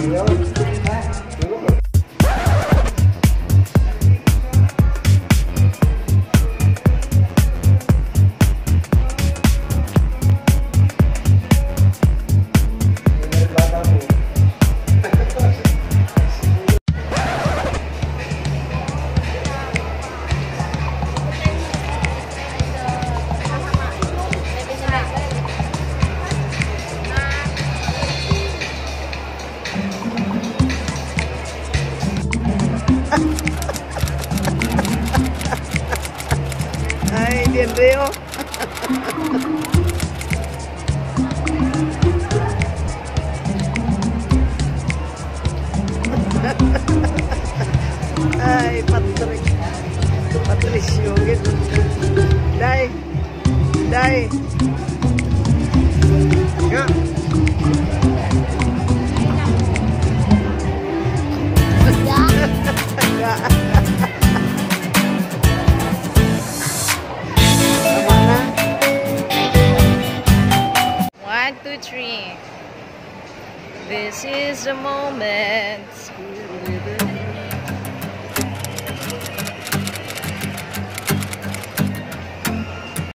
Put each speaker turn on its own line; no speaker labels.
Ay, bien río. Ay, Patrick. Patricio, gitu. Dai. Dai. Ya.
good drink. This is the moment.